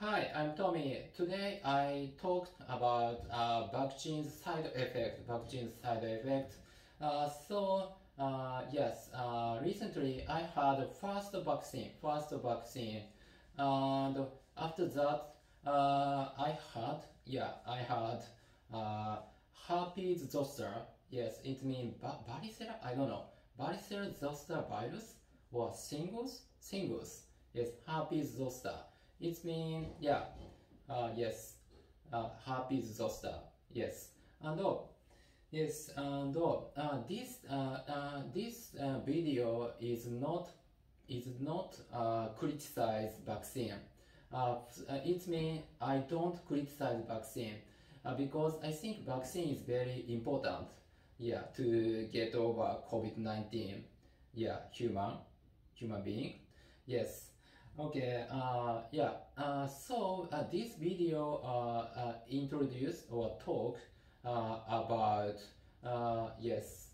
Hi, I'm Tommy. Today I talked about uh, vaccine side effect, vaccine side effect. Uh, so uh, yes, uh, recently I had first vaccine, first vaccine, and after that uh, I had, yeah, I had uh, herpes zoster. Yes, it means varicella. I don't know, varicella zoster virus or shingles, shingles. Yes, herpes zoster. It means, yeah, uh, yes, uh, herpes zoster, yes. And uh, yes, and uh, this uh, uh, this uh, video is not is not uh, criticize vaccine. Uh, it means I don't criticize vaccine uh, because I think vaccine is very important. Yeah, to get over COVID-19. Yeah, human, human being. Yes. Okay, uh, yeah, uh, so uh, this video uh, uh, introduce or talk uh, about, uh, yes,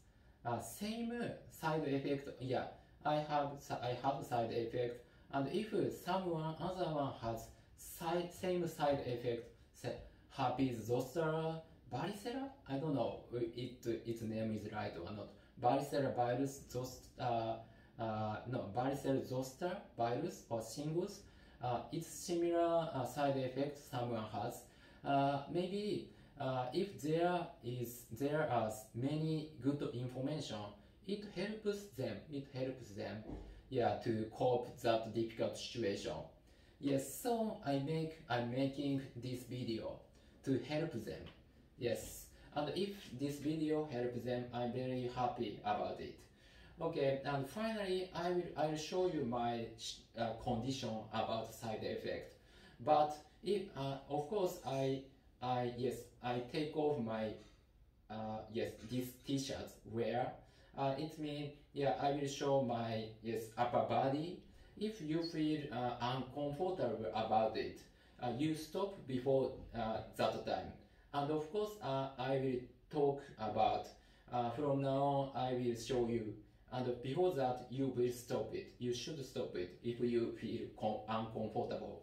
same side effect, yeah, I have, I have side effect, and if someone, other one has side, same side effect, say, herpes zoster, varicella, I don't know it, its name is right or not, varicella virus, zoster, no, varicella zoster virus or shingles. Uh, it's similar uh, side effect someone has. Uh, maybe uh, if there is there are many good information, it helps them. It helps them, yeah, to cope that difficult situation. Yes, so I make I'm making this video to help them. Yes, and if this video helps them, I'm very happy about it. Okay, and finally, I will I'll show you my uh, condition about side effect. But if uh, of course I I yes I take off my uh, yes this t-shirt where uh, it means yeah I will show my yes upper body. If you feel uh, uncomfortable about it, uh, you stop before uh, that time. And of course, I will talk about from now on. I will show you and before that you will stop it. You should stop it if you feel uncomfortable.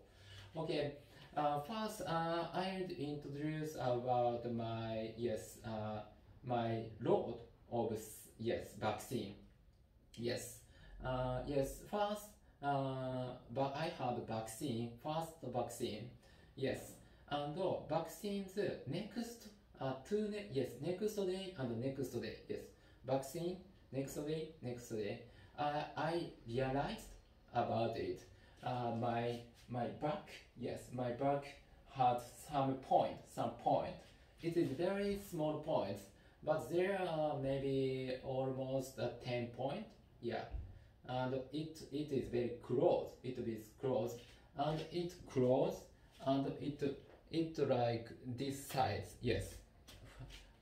Okay uh, first uh, I'll introduce about my yes uh, my road of yes vaccine. Yes uh, yes first uh, but I had vaccine first vaccine. Yes and vaccines next uh, two ne yes next day and next day. Yes vaccine next day, next day, uh, I realized about it. Uh, my my back, yes, my back had some point, some point. It is very small point, but there are maybe almost a 10 point, yeah. And it it is very close, it is close, and it close, and it it like this size, yes.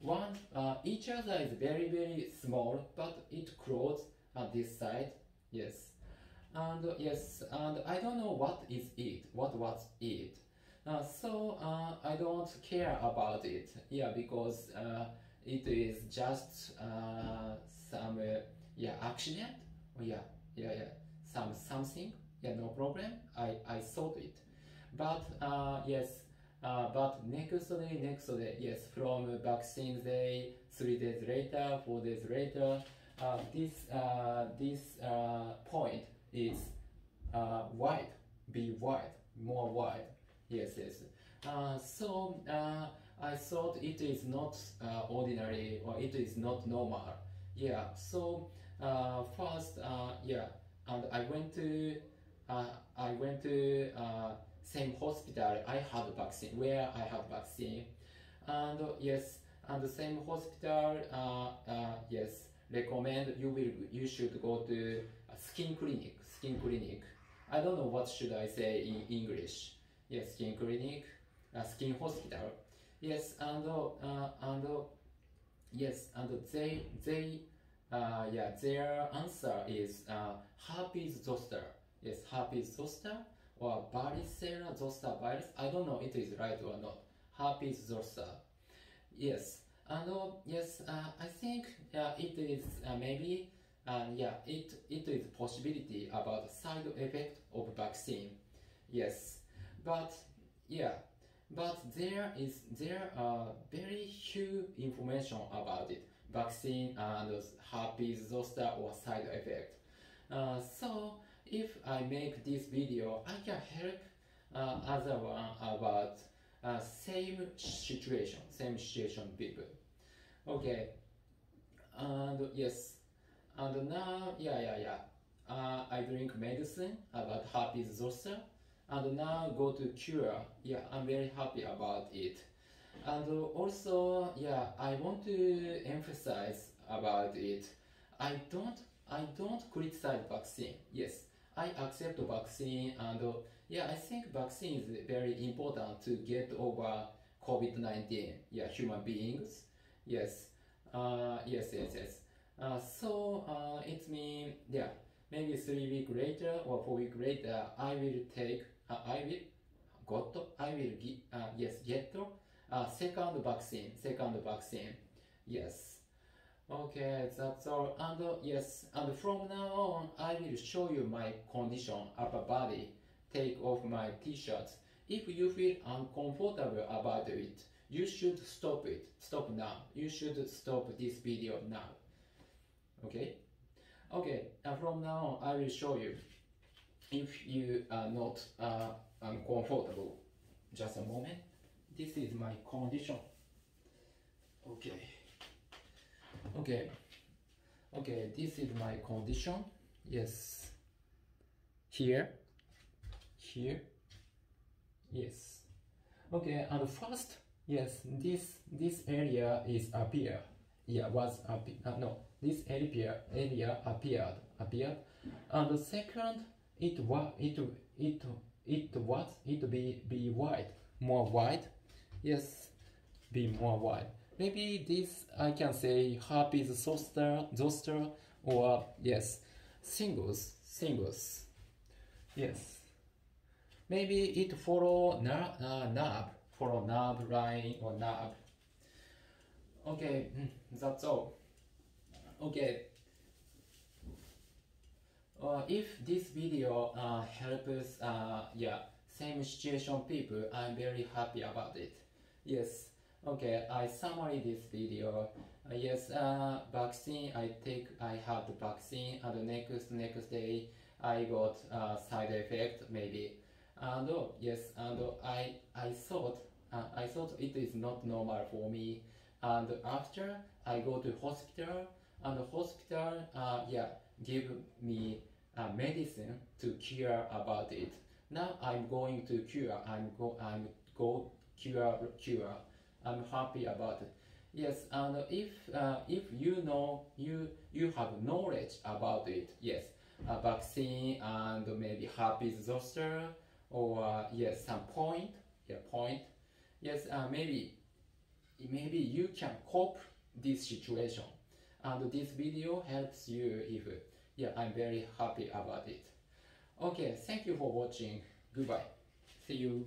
One, uh, each other is very very small, but it close at this side. Yes, and uh, yes, and I don't know what is it. What was it? Uh, so uh, I don't care about it. Yeah, because uh, it is just uh, some uh, yeah accident. Oh, yeah, yeah, yeah, some something. Yeah, no problem. I I solved it. But uh, yes, uh, but next day, next day, yes, from vaccine day, three days later, four days later, uh, this uh, this uh, point is uh, wide, be wide, more wide. Yes, yes. So I thought it is not ordinary or it is not normal. Yeah. So first, yeah, and I went to I went to same hospital I had vaccine, where I had vaccine. And uh, yes, and the same hospital, uh, uh, yes, recommend you will you should go to skin clinic, skin clinic. I don't know what should I say in English. Yes, skin clinic, uh, skin hospital. Yes, and uh, and yes, and they they uh, yeah their answer is uh, herpes zoster. Yes, herpes zoster or varicella zoster virus. I don't know it is right or not. Herpes zoster. Yes. And uh, yes, uh, I think uh, it is uh, maybe uh, yeah it it is possibility about side effect of vaccine. Yes, but yeah, but there is there are very few information about it, vaccine and herpes zoster or side effect. Uh, so if I make this video, I can help uh, other one about uh, same situation, same situation people. Okay, and yes, and now, yeah, yeah, yeah. Uh, I drink medicine about herpes zoster, and now go to cure. Yeah, I'm very happy about it. And also, yeah, I want to emphasize about it. I don't, I don't criticize vaccine. Yes, I accept vaccine, and yeah, I think vaccine is very important to get over COVID-19. Yeah, human beings. Yes, uh, yes, yes, yes. Uh, so uh, it means yeah maybe three week later or four week later I will take uh, I will got I will get uh, yes get uh, second vaccine second vaccine yes okay that's all and uh, yes and from now on I will show you my condition upper body. Take off my t-shirts if you feel uncomfortable about it you should stop it. Stop now. You should stop this video now. Okay? Okay and from now on I will show you if you are not uh, uncomfortable. Just a moment. This is my condition. Okay okay. Okay this is my condition. Yes. Here. Here. Yes. Okay and first yes this this area is appear. Yeah was up uh, no this area area appeared appeared. And the second it was it it it was it be be wide more wide yes be more wide maybe this i can say herpes zoster zoster or yes shingles shingles yes. Maybe it follow nerve uh, follow nerve line or nerve okay mm, that's all. Okay. Uh, if this video uh, helps uh, yeah same situation people I'm very happy about it. Yes okay I summary this video. Uh, yes uh, vaccine I take I have the vaccine and the next next day I got uh, side effect maybe. And oh, yes and I I thought I thought it is not normal for me. And after I go to hospital and the hospital uh, yeah give me uh, medicine to cure about it. Now I'm going to cure I'm go I'm go cure cure I'm happy about it. Yes and if uh, if you know you you have knowledge about it yes. A vaccine and maybe herpes zoster or uh, yes some point yeah point. Yes uh, maybe maybe you can cope this situation. And this video helps you if yeah i'm very happy about it. Okay thank you for watching. Goodbye. See you